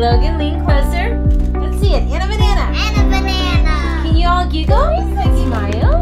Logan, lean closer. Let's see it. And a banana. And a banana. Can you all giggle? Smile.